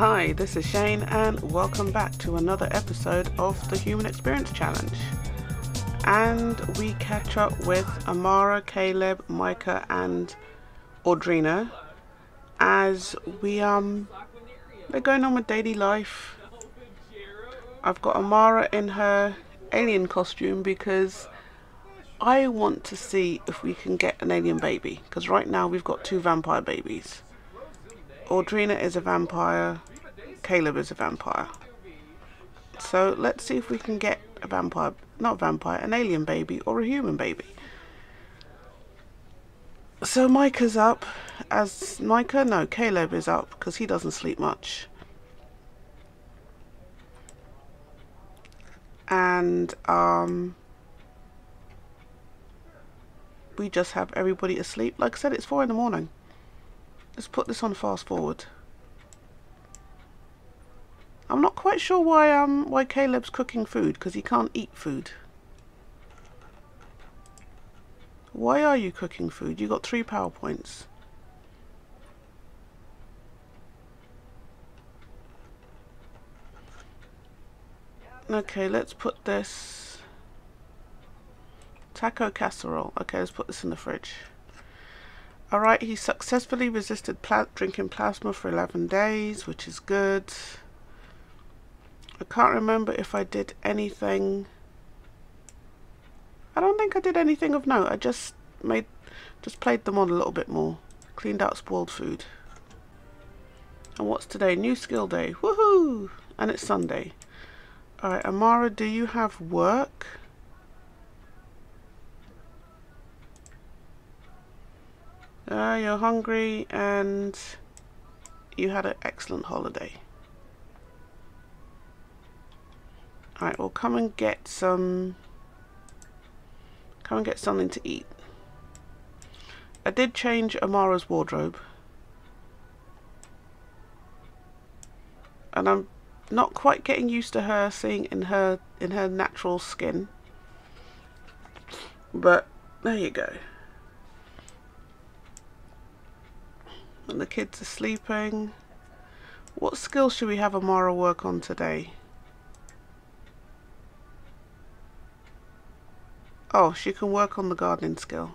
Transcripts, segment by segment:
Hi, this is Chaynne, and welcome back to another episode of the Human Experience Challenge. And we catch up with Amara, Caleb, Micah, and Audrina as we um they're going on with daily life. I've got Amara in her alien costume because I want to see if we can get an alien baby because right now we've got two vampire babies. Audrina is a vampire, Caleb is a vampire. So let's see if we can get a vampire, not vampire, an alien baby or a human baby. So Micah's up as Micah, no, Caleb is up because he doesn't sleep much. And um we just have everybody asleep. Like I said, it's four in the morning. Let's put this on fast forward. I'm not quite sure why um why Caleb's cooking food because he can't eat food. Why are you cooking food? You got three powerpoints. Okay, let's put this taco casserole. Okay, let's put this in the fridge. Alright, he successfully resisted pla drinking plasma for 11 days, which is good. I can't remember if I did anything. I don't think I did anything of note. I just made, just played them on a little bit more. Cleaned out spoiled food. And what's today? New skill day. Woohoo! And it's Sunday. Alright, Amara, do you have work? Uh, you're hungry and you had an excellent holiday. Alright, well come and get some come and get something to eat. I did change Amara's wardrobe. And I'm not quite getting used to her seeing in her in her natural skin. But there you go. and the kids are sleeping. What skills should we have Amara work on today? Oh, she can work on the gardening skill.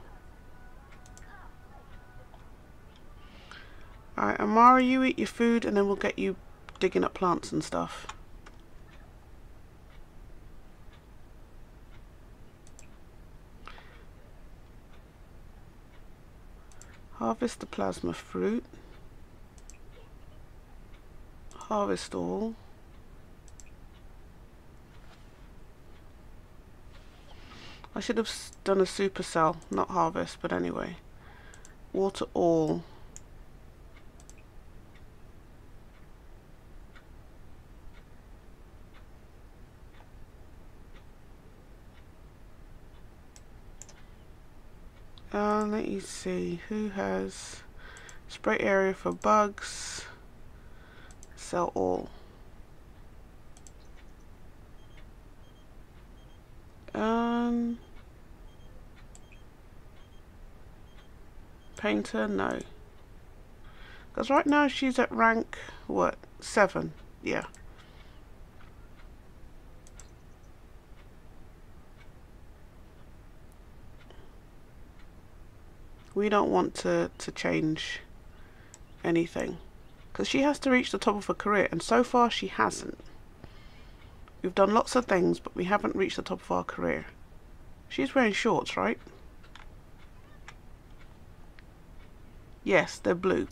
Alright, Amara, you eat your food and then we'll get you digging up plants and stuff. Harvest the plasma fruit. Harvest all. I should have done a supercell, not harvest, but anyway. Water all. Uh, let me see, who has spray area for bugs, sell all. Um, painter, no. Because right now she's at rank, what, 7, yeah. we don't want to, to change anything because she has to reach the top of her career and so far she hasn't. We've done lots of things but we haven't reached the top of our career. She's wearing shorts, right? Yes, they're blue.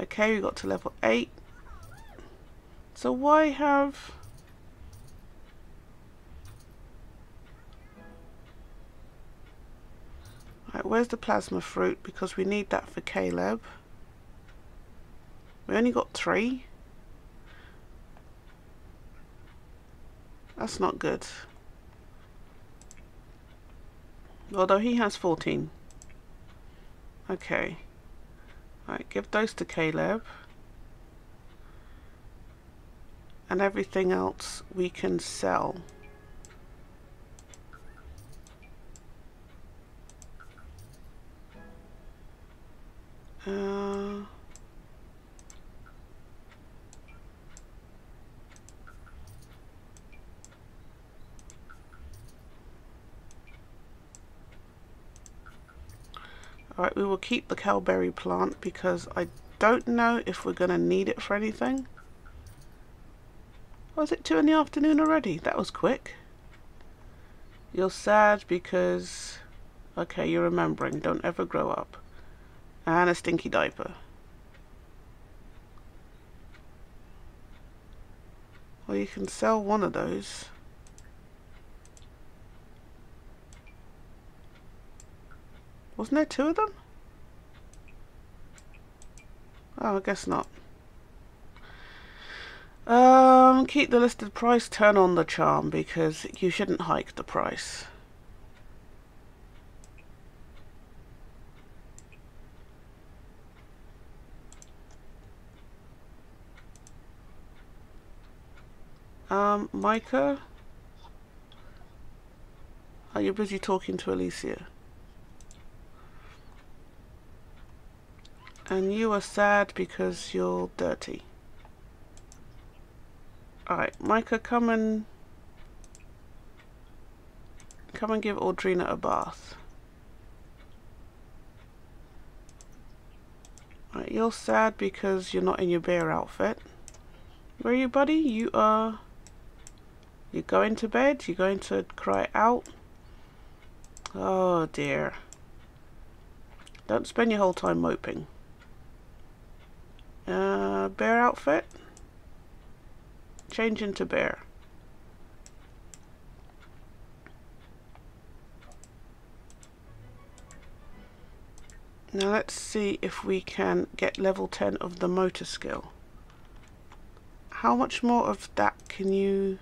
okay, we got to level 8. So why have... Right, where's the plasma fruit? Because we need that for Caleb. We only got three. That's not good. Although he has 14. Okay. Right, give those to Caleb. And everything else we can sell. Uh, Alright, we will keep the cowberry plant because I don't know if we're going to need it for anything. Was it two in the afternoon already? That was quick. You're sad because... Okay, you're remembering. Don't ever grow up. And a stinky diaper. Well, you can sell one of those. Wasn't there two of them? Oh, I guess not. Um, keep the listed price, turn on the charm because you shouldn't hike the price. Um, Micah? Are you busy talking to Alicia? And you are sad because you're dirty. Alright, Micah, come and... Come and give Audrina a bath. Alright, you're sad because you're not in your bear outfit. Where are you, buddy? You are... You're going to bed? You're going to cry out? Oh dear. Don't spend your whole time moping. Uh, bear outfit. Change into bear. Now let's see if we can get level 10 of the motor skill. How much more of that can you...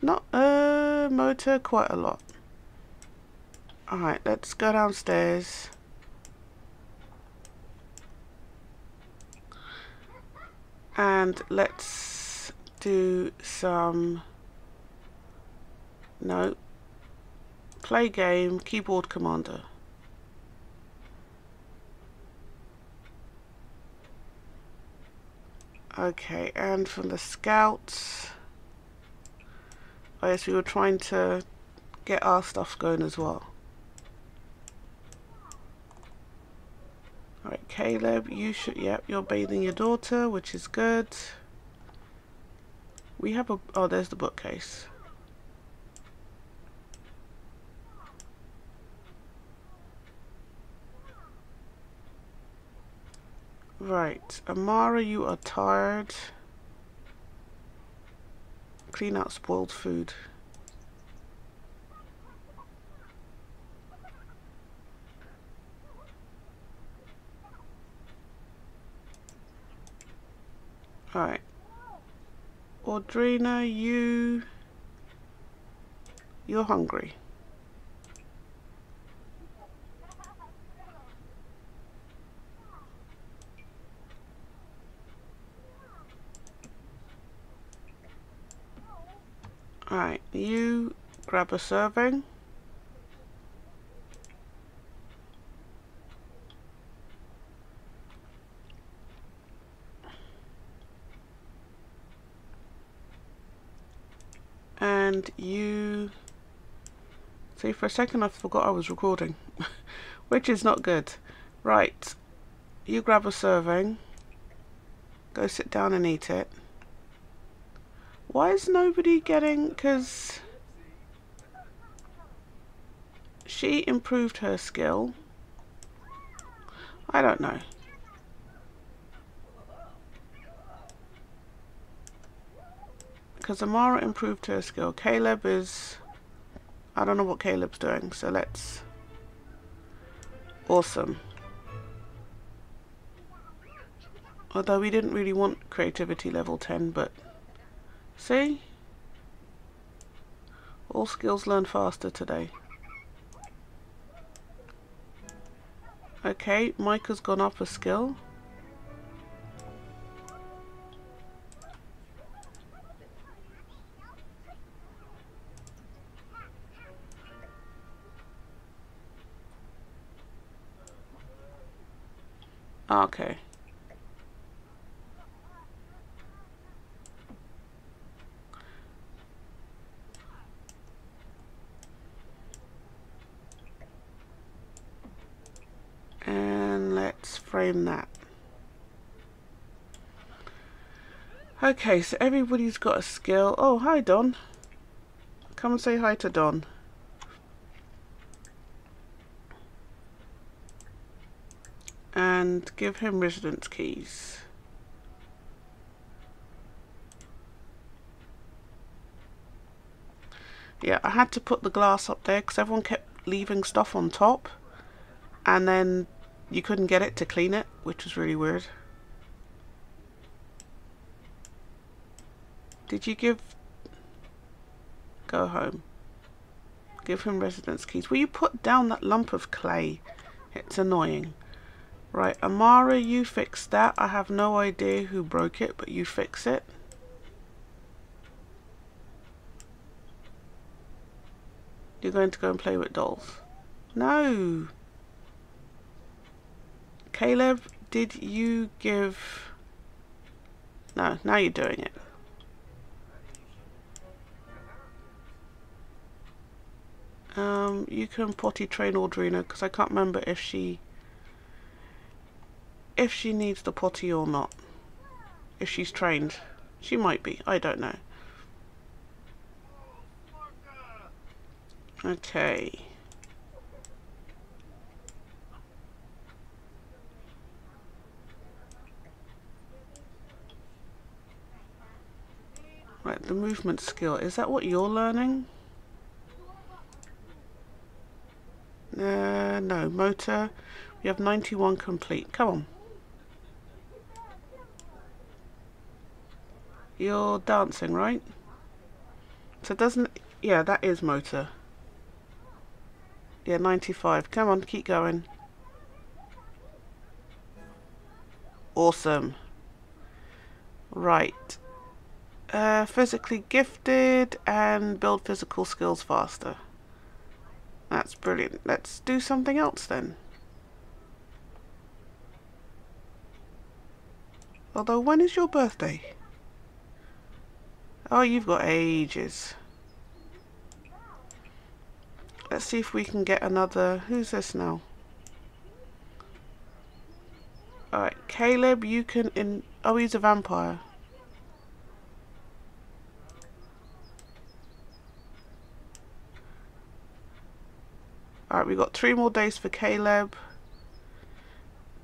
Not uh, motor, quite a lot. Alright, let's go downstairs. And let's do some no play game keyboard commander. Okay and from the scouts I guess we were trying to get our stuff going as well Alright, Caleb, you should, yep, you're bathing your daughter, which is good. We have a, oh, there's the bookcase. Right, Amara, you are tired. Clean out spoiled food. Alright. Audrina, you... You're hungry. Alright, you grab a serving. and you see for a second I forgot I was recording which is not good. Right you grab a serving go sit down and eat it. Why is nobody getting because she improved her skill. I don't know. Because Amara improved her skill. Caleb is... I don't know what Caleb's doing, so let's... Awesome. Although we didn't really want creativity level 10, but... See? All skills learn faster today. Okay, Micah's gone up a skill. Ah, okay. And let's frame that. Okay, so everybody's got a skill. Oh, hi, Don. Come and say hi to Don. And give him residence keys. Yeah, I had to put the glass up there because everyone kept leaving stuff on top. And then you couldn't get it to clean it, which was really weird. Did you give... Go home. Give him residence keys. Will you put down that lump of clay? It's annoying. Right, Amara, you fix that. I have no idea who broke it, but you fix it. You're going to go and play with dolls. No. Caleb, did you give... No, now you're doing it. Um, you can potty train Audrina because I can't remember if she if she needs the potty or not. If she's trained. She might be. I don't know. Okay. Right, the movement skill. Is that what you're learning? Uh, no, motor. We have 91 complete. Come on. You're dancing, right? So doesn't... Yeah, that is motor. Yeah, 95. Come on, keep going. Awesome. Right. Uh, physically gifted and build physical skills faster. That's brilliant. Let's do something else then. Although, when is your birthday? Oh, you've got ages. Let's see if we can get another... Who's this now? Alright, Caleb, you can... in. Oh, he's a vampire. Alright, we've got three more days for Caleb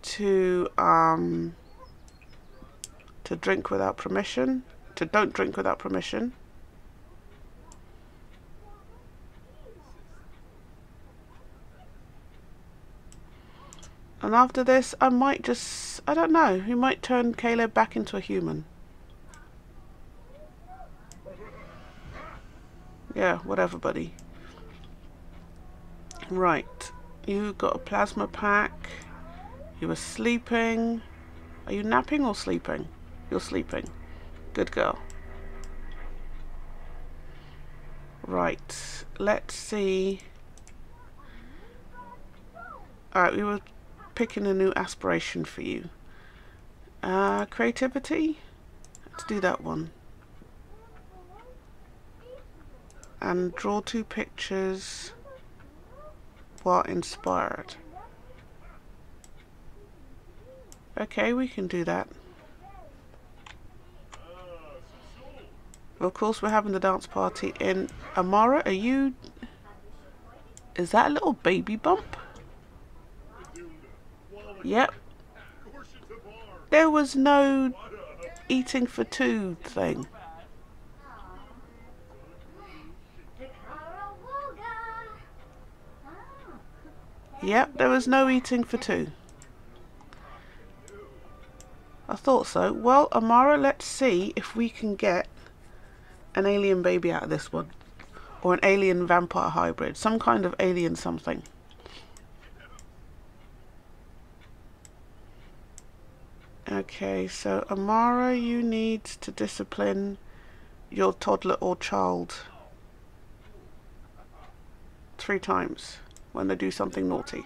to um to drink without permission. To don't drink without permission. And after this, I might just, I don't know, we might turn Caleb back into a human. Yeah, whatever, buddy. Right. You got a plasma pack. You were sleeping. Are you napping or sleeping? You're sleeping. Good girl. Right. Let's see. Alright, we were picking a new aspiration for you. Uh, creativity? Let's do that one. And draw two pictures while inspired. Okay, we can do that. Of course, we're having the dance party in Amara. Are you... Is that a little baby bump? Yep. There was no eating for two thing. Yep, there was no eating for two. I thought so. Well, Amara, let's see if we can get an alien baby out of this one. Or an alien vampire hybrid. Some kind of alien something. Okay, so Amara, you need to discipline your toddler or child three times when they do something naughty.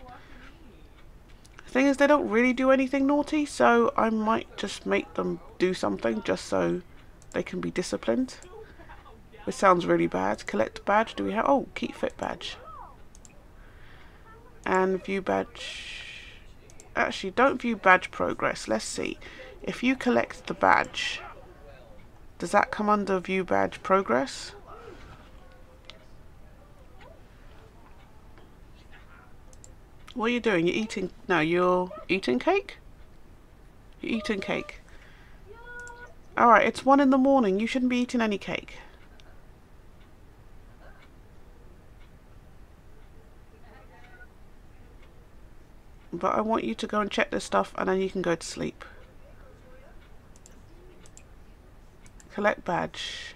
The thing is, they don't really do anything naughty, so I might just make them do something just so they can be disciplined. Which sounds really bad. Collect badge. Do we have... Oh, keep fit badge. And view badge. Actually, don't view badge progress. Let's see. If you collect the badge, does that come under view badge progress? What are you doing? You're eating... No, you're eating cake? You're eating cake. Alright, it's one in the morning. You shouldn't be eating any cake. But I want you to go and check this stuff and then you can go to sleep. Collect badge.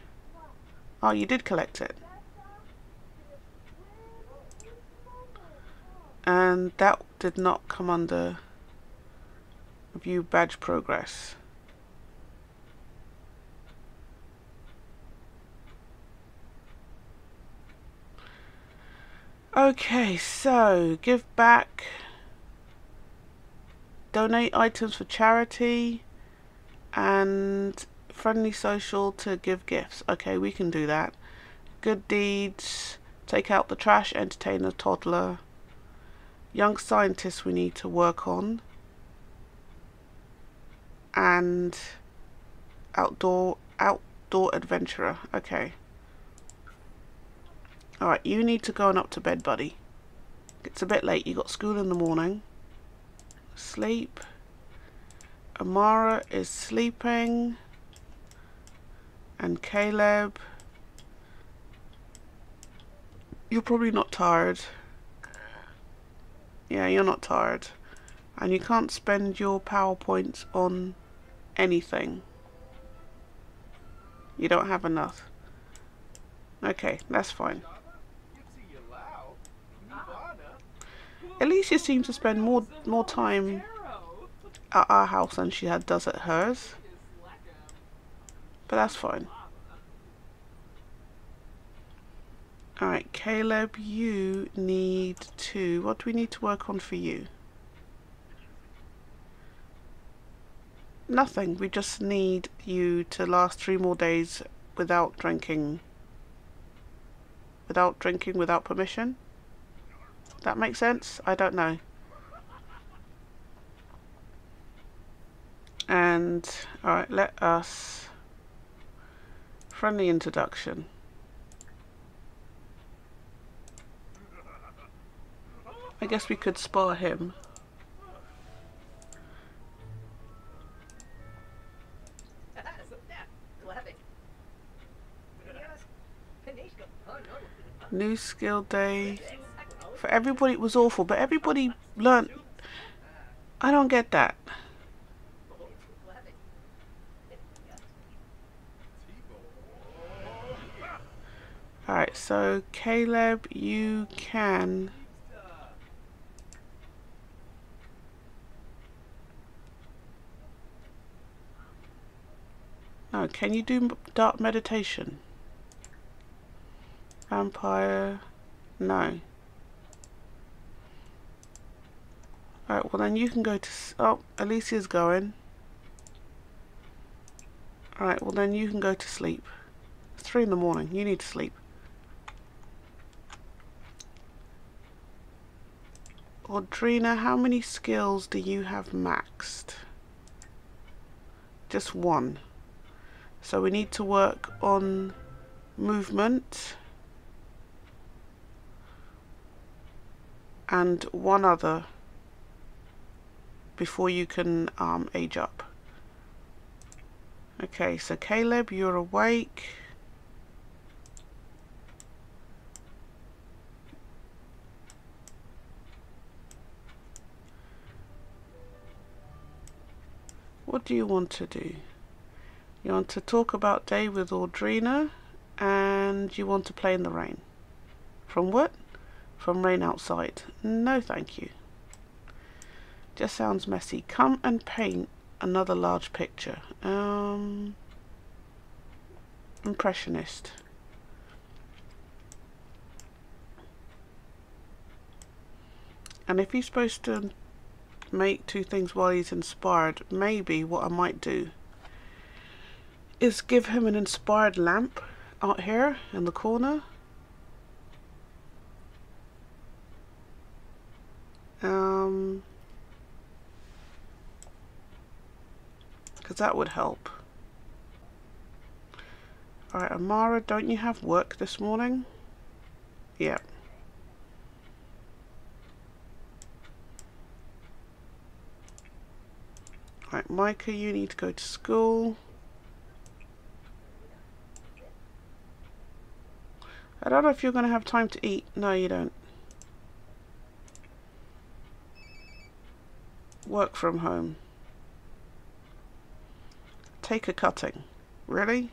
Oh, you did collect it. And that did not come under view badge progress. Okay, so give back, donate items for charity, and friendly social to give gifts. Okay, we can do that. Good deeds, take out the trash, entertain a toddler. Young scientists we need to work on. And outdoor outdoor adventurer. Okay. Alright, you need to go on up to bed, buddy. It's a bit late. You got school in the morning. Sleep. Amara is sleeping. And Caleb. You're probably not tired. Yeah, you're not tired. And you can't spend your PowerPoints on anything. You don't have enough. Okay, that's fine. Alicia seems to spend more more time at our house than she had does at hers. But that's fine. Alright, Caleb, you need to... What do we need to work on for you? Nothing. We just need you to last three more days without drinking. Without drinking, without permission? That makes sense? I don't know. And, alright, let us... Friendly introduction. I guess we could spar him. New skill day for everybody it was awful, but everybody learned. I don't get that. Alright, so Caleb, you can... No, can you do dark meditation? Vampire? No. Alright, well then you can go to... Oh, Alicia's going. Alright, well then you can go to sleep. It's three in the morning. You need to sleep. Audrina, how many skills do you have maxed? Just one. So we need to work on movement. And one other before you can um, age up. Okay, so Caleb, you're awake. What do you want to do? You want to talk about day with Audrina and you want to play in the rain. From what? From rain outside. No thank you. Just sounds messy. Come and paint another large picture. Um, impressionist. And if he's supposed to make two things while he's inspired, maybe what I might do is give him an inspired lamp out here in the corner. Um, because that would help. Alright, Amara, don't you have work this morning? Yeah. Right, Micah, you need to go to school. I don't know if you're going to have time to eat. No, you don't. Work from home. Take a cutting. Really?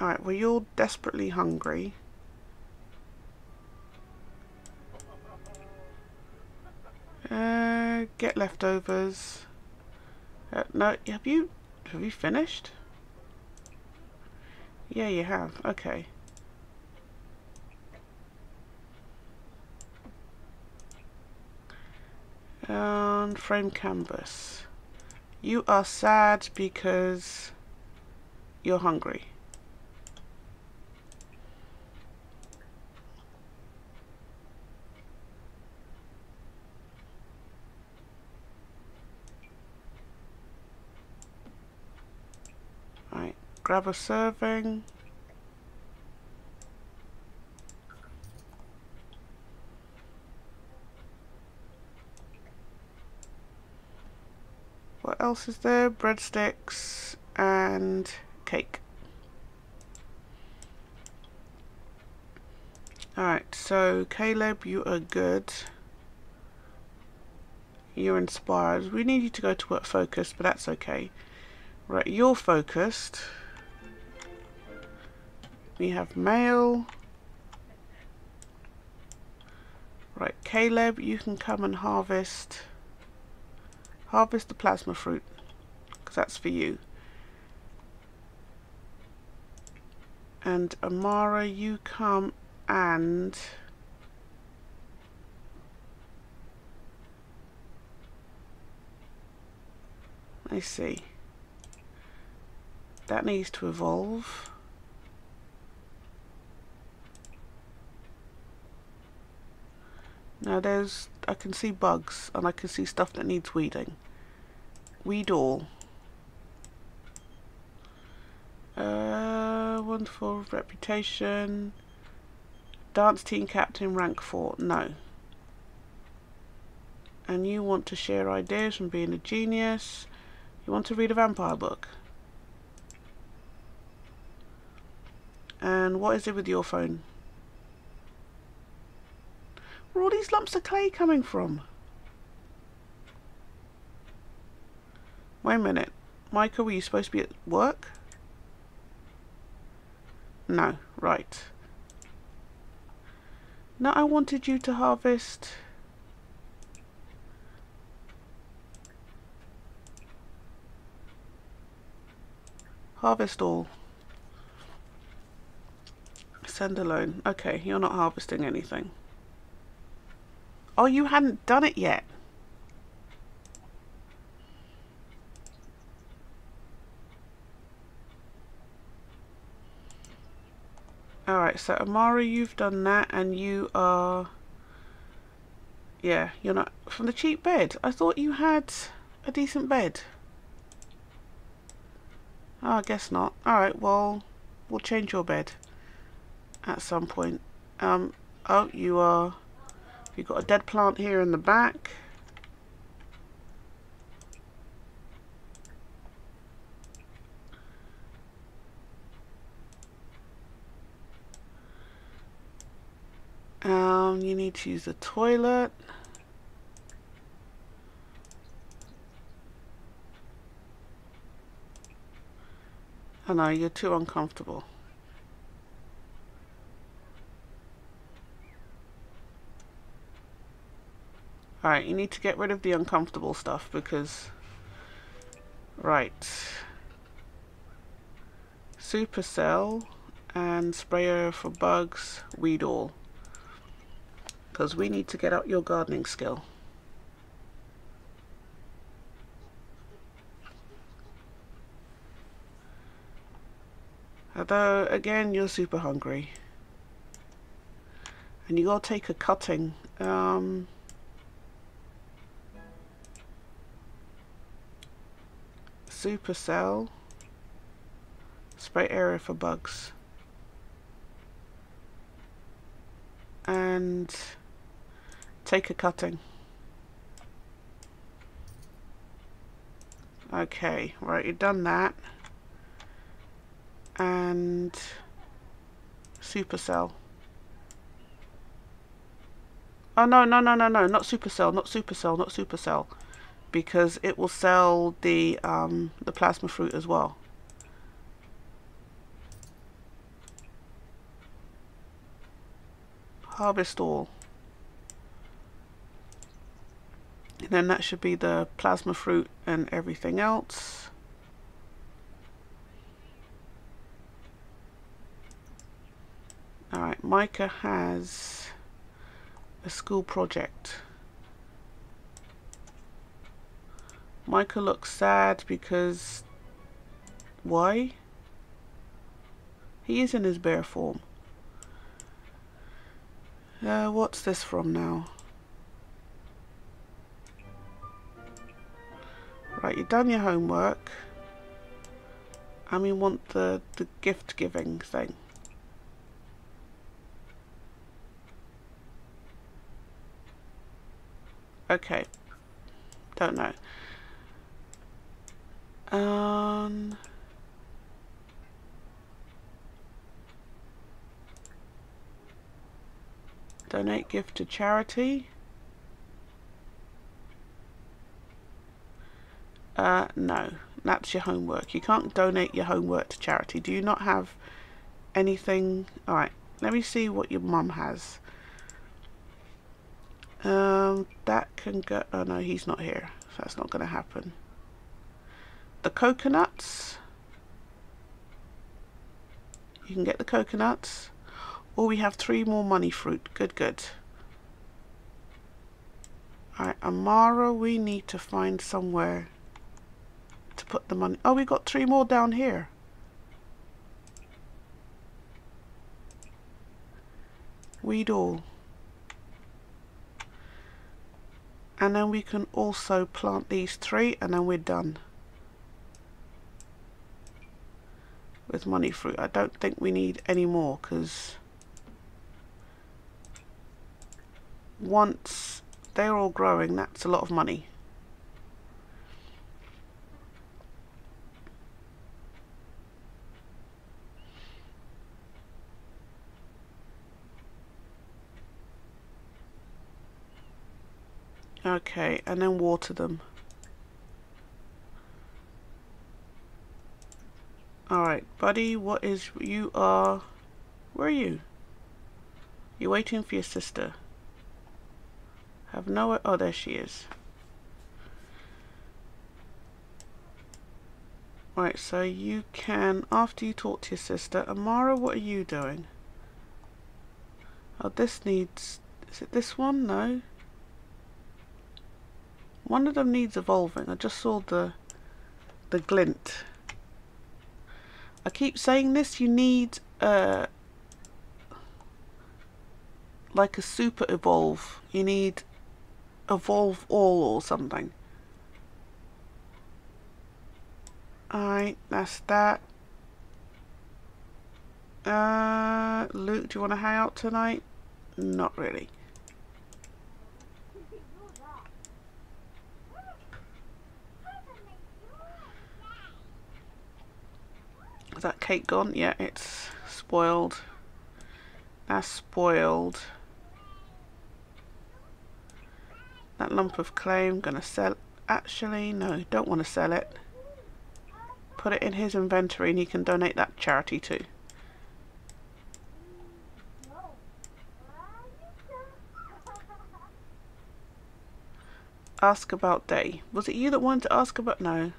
Alright, well you're desperately hungry. Uh, get leftovers. Uh, no, have you have you finished? Yeah, you have. Okay. And frame canvas. You are sad because you're hungry. grab a serving. What else is there? Breadsticks and cake. Alright, so Caleb, you are good. You're inspired. We need you to go to work focused, but that's okay. Right, you're focused. We have mail. Right, Caleb, you can come and harvest harvest the plasma fruit because that's for you. And Amara, you come and I see. That needs to evolve. Now there's, I can see bugs and I can see stuff that needs weeding. Weed all. Uh, wonderful reputation. Dance team captain rank 4. No. And you want to share ideas from being a genius. You want to read a vampire book. And what is it with your phone? Where are all these lumps of clay coming from? Wait a minute. Micah, were you supposed to be at work? No, right. Now I wanted you to harvest... Harvest all. Send alone. Okay, you're not harvesting anything. Oh, you hadn't done it yet. Alright, so Amara, you've done that and you are... Yeah, you're not... From the cheap bed. I thought you had a decent bed. Oh, I guess not. Alright, well, we'll change your bed at some point. Um, oh, you are... You've got a dead plant here in the back. Um, you need to use the toilet. Oh no, you're too uncomfortable. Alright, you need to get rid of the uncomfortable stuff because... Right. Supercell and sprayer for bugs, weed all. Because we need to get up your gardening skill. Although, again, you're super hungry. And you gotta take a cutting. Um, Supercell. Spray area for bugs. And take a cutting. Okay, right, you've done that. And Supercell. Oh no, no, no, no, no, not Supercell, not Supercell, not Supercell. Because it will sell the um the plasma fruit as well. Harvest all. And then that should be the plasma fruit and everything else. Alright, Micah has a school project. Micah looks sad because... Why? He is in his bear form. Uh, what's this from now? Right, you've done your homework. And we want the, the gift giving thing. Okay. Don't know. Um... Donate gift to charity. Uh, no, that's your homework. You can't donate your homework to charity. Do you not have anything? Alright, let me see what your mum has. Um, that can go... Oh no, he's not here. So that's not going to happen. The coconuts. You can get the coconuts. Or we have three more money fruit. Good, good. Alright, Amara, we need to find somewhere to put the money. Oh, we got three more down here. Weed all. And then we can also plant these three and then we're done. With money fruit. I don't think we need any more because once they're all growing, that's a lot of money. Okay, and then water them. Alright, buddy, what is... You are... Where are you? You're waiting for your sister. Have no... Oh, there she is. Right, so you can... After you talk to your sister... Amara, what are you doing? Oh, this needs... Is it this one? No. One of them needs evolving. I just saw the the glint. I keep saying this, you need uh, like a super evolve. You need evolve all or something. Alright, that's that. Uh, Luke, do you want to hang out tonight? Not really. Is that cake gone? Yeah, it's spoiled. That's spoiled. That lump of clay, I'm going to sell. Actually, no, don't want to sell it. Put it in his inventory and he can donate that charity too. Ask about day. Was it you that wanted to ask about... No.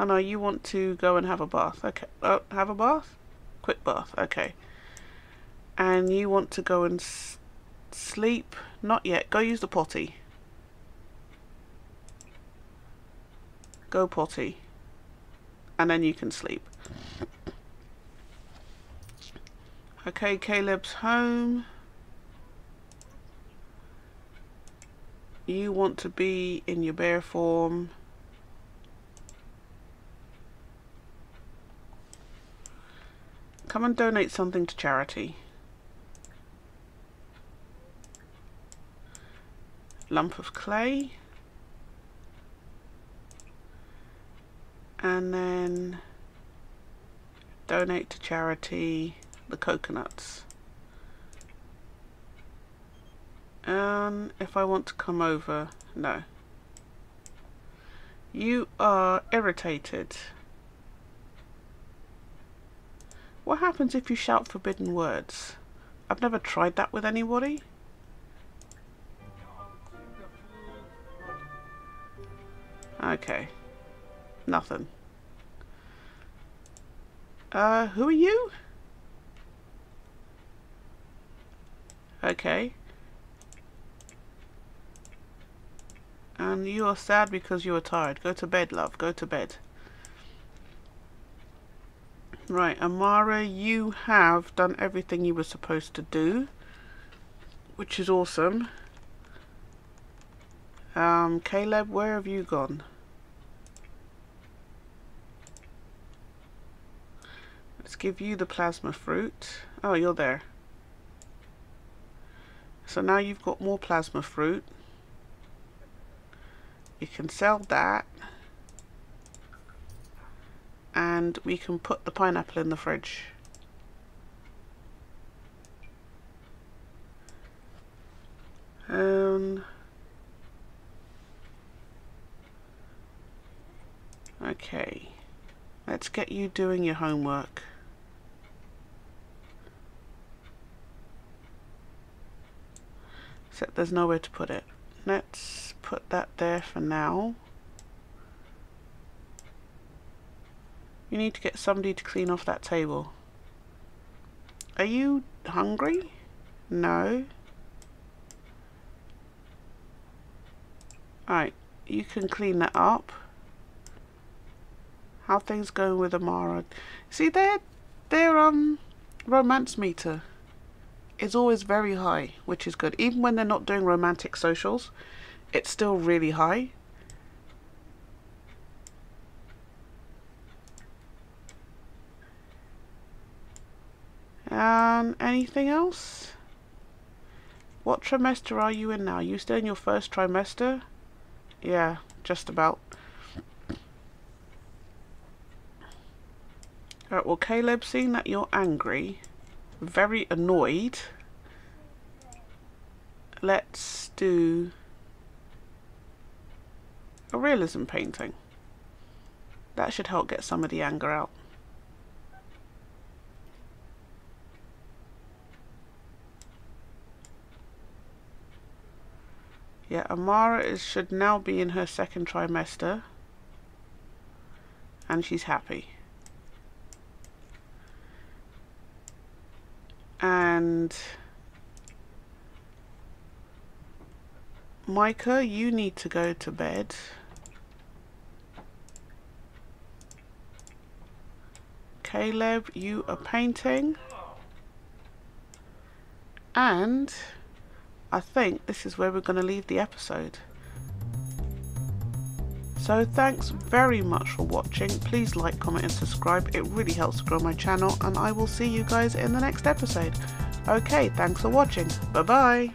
Oh no, you want to go and have a bath. Okay. Oh, have a bath? Quick bath. Okay. And you want to go and sleep? Not yet. Go use the potty. Go potty. And then you can sleep. Okay, Caleb's home. You want to be in your bear form. Come and donate something to charity. Lump of clay. And then donate to charity the coconuts. And if I want to come over, no. You are irritated. What happens if you shout forbidden words? I've never tried that with anybody. Okay. Nothing. Uh, who are you? Okay. And you are sad because you are tired. Go to bed, love. Go to bed. Right, Amara, you have done everything you were supposed to do, which is awesome. Um, Caleb, where have you gone? Let's give you the plasma fruit. Oh, you're there. So now you've got more plasma fruit. You can sell that and we can put the pineapple in the fridge. Um, okay, let's get you doing your homework. Except there's nowhere to put it. Let's put that there for now. You need to get somebody to clean off that table. Are you hungry? No. Alright, you can clean that up. How things going with Amara? See, their, their um, romance meter is always very high, which is good. Even when they're not doing romantic socials, it's still really high. Um, anything else? What trimester are you in now? Are You still in your first trimester? Yeah, just about. Alright, well Caleb, seeing that you're angry, very annoyed, let's do a realism painting. That should help get some of the anger out. Yeah, Amara is, should now be in her second trimester. And she's happy. And Micah, you need to go to bed. Caleb, you are painting. And I think this is where we're going to leave the episode. So thanks very much for watching. Please like, comment and subscribe. It really helps to grow my channel and I will see you guys in the next episode. Okay, thanks for watching. Bye bye.